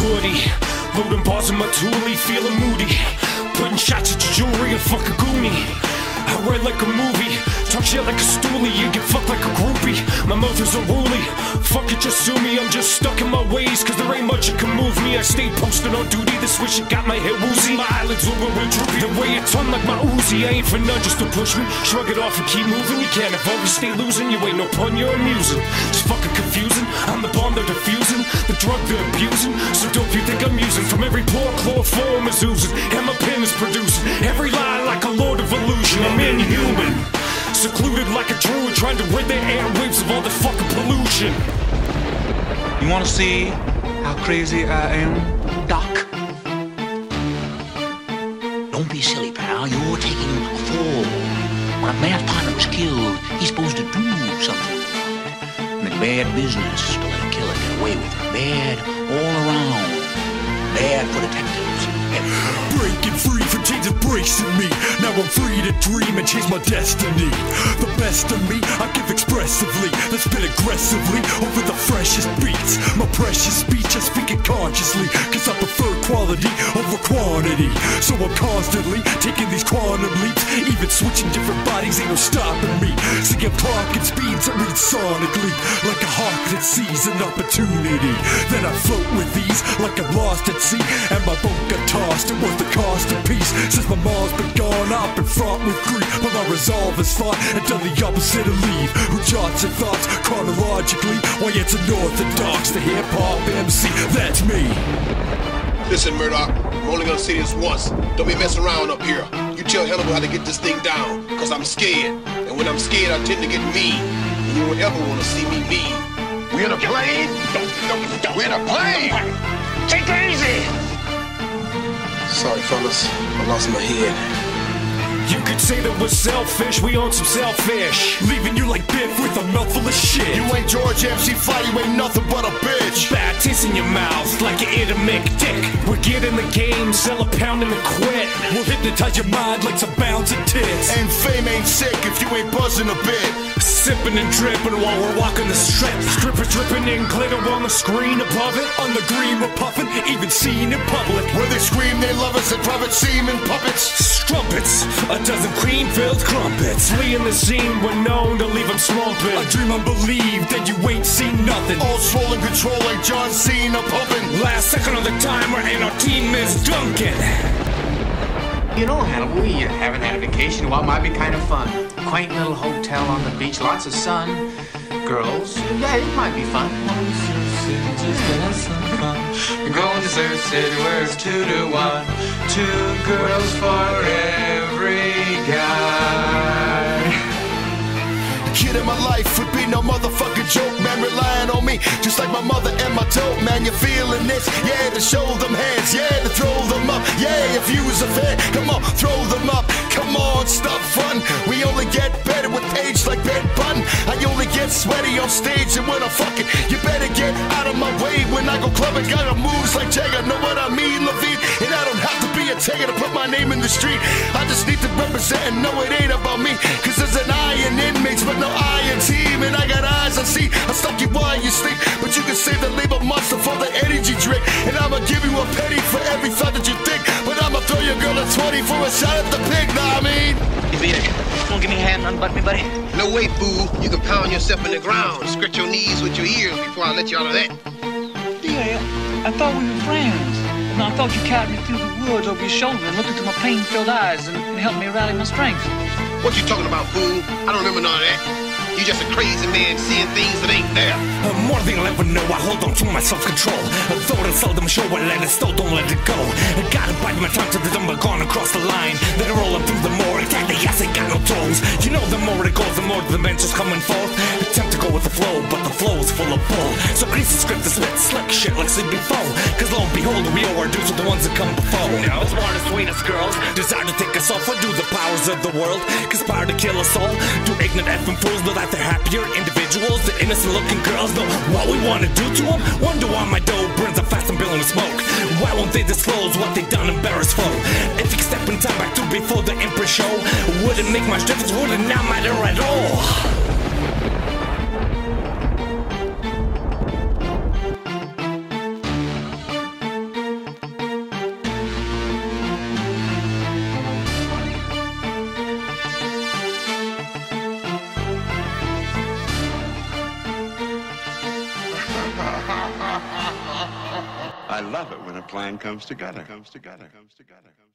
hoodie. Loading bars in my toolie, feeling moody. Putting shots at your jewelry, a fucking goonie. I write like a movie, talk shit like a stoolie, you get fucked like a groupie. My mouth is unruly, fuck it, just sue me. I'm just stuck in my ways, cause there ain't much that can move me. I stay posted on duty, this switch it got my head woozy. My eyelids over real droopy, the way it's on like my Uzi. I ain't for none just to push me. Shrug it off and keep moving. You can't evolve, you stay losing. You ain't no pun, you're amusing. Just fucking confusing. I'm the bomb they're diffusing, the drug they're abusing. So dope you think I'm using. From every pore, chloroform is oozing, and my pen is producing. Every line like a Secluded like a druid trying to rid their airwaves of all the fucking pollution. You wanna see how crazy I am, Doc? Don't be silly, pal. You're taking a fall. When a man's partner was killed, he's supposed to do something. And it's bad business to let a killer get away with it. Bad all around. Bad for detectives. Breaking free from chains embracing me. Now I'm free to dream and change my destiny. The best of me, I give expressively. Let's spit aggressively over the freshest beats. My precious speech, I speak it consciously. Cause I quality over quantity. So I'm constantly taking these quantum leaps. Even switching different bodies ain't no stopping me. See, I'm clocking speeds, I read sonically. Like a hawk that sees an opportunity. Then I float with these like I'm lost at sea. And my boat got tossed, it was the cost of peace. Since my mom's been gone, I've been fraught with grief. But my resolve is fought and done the opposite of leave. Who jots and thoughts chronologically? Why it's unorthodox, the hip hop MC, that's me. Listen, Murdock, I'm only gonna say this once. Don't be messing around up here. You tell Hannibal how to get this thing down, cause I'm scared. And when I'm scared, I tend to get mean. And you won't ever wanna see me mean. We in a plane? Don't, don't, don't. We in a plane! Take it easy! Sorry, fellas. I lost my head. You could say that we're selfish, we own some selfish. Leaving you like Biff with a mouthful of shit. You ain't George MC Fly, you ain't nothing but a bitch. Bad taste in your mouth, like to make dick. We're getting the game, sell a pound and a quit. We'll hypnotize your mind like some bounds and tits. And fame ain't sick if you ain't buzzing a bit. Sipping and dripping while we're walking the strip. Strippers dripping in glitter on the screen above it. On the green, we're puffing, even seen in public. Where they scream they love us and private semen puppets. Strumpets, a dozen cream-filled crumpets. Fleeing the scene, we're known to leave them slumping. I dream unbelieved and you ain't seen nothing. All swollen control like John Cena pumping. Last second of the timer and our team is Duncan. You know, Hannibal, we haven't had a vacation. Well, it might be kind of fun. Quaint little hotel on the beach, lots of sun, girls. Yeah, it might be fun. We're going to Surf City where it's two to one. Two girls for every guy. Kid in my life would be no motherfucking joke, man. Relying on me, just like my mother and my dope, man. You're feeling this, yeah, to show them hands, yeah, to throw them up, yeah. If you was a fan, come on, throw them up, come on, stop fun. We only get better with age like Ben Button. I only get sweaty on stage, and when I'm fucking, name in the street. I just need to represent and know it ain't about me, cause there's an I in inmates, but no I in team. And I got eyes I see, I stuck you while you sleep. But you can save the labor monster for the energy drink. And I'ma give you a penny for every thought that you think. But I'ma throw your girl a 20 for a shot at the pig, nah, I mean. You beat it. Come on, give me a hand, unbutton me, buddy. No way, fool. You can pound yourself in the ground, scratch your knees with your ears before I let you out of that. B.A., I thought we were friends. No, I thought you carried me through the woods over your shoulder and looked into my pain-filled eyes and, and helped me rally my strength. What you talking about, fool? I don't remember none of that. You just a crazy man seeing things that ain't there. Uh, more than you'll ever know, I hold on to my self-control. Uh, though it seldom show, I let it still don't let it go. I gotta bite my tongue to the dumb, gone across the line. Then I roll up through the more, exactly, yes, ain't got no toes. You know, the more it goes, the more the is coming forth. Attempt to go with the flow, but the flow is full of bull. So grease the script and spit slick shit like sleep before. Cause lo and behold, we owe our dues to the ones that come before. Now, smartest, sweetest girls desire to take us off. What do the powers of the world conspire to kill us all? Do ignorant effing fools know that they're happier individuals? The innocent looking girls know what we wanna do to them? Wonder why my dough burns up fast and billowing smoke. Why won't they disclose what they done embarrassed for? If you could step in time back to before the Emperor show, wouldn't make much difference, wouldn't matter at all? I love it when a plan comes together, comes together, comes together, comes together.